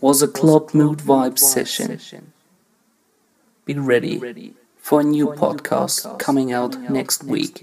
was a Club Mood Vibe session. Be ready for a new podcast coming out next week.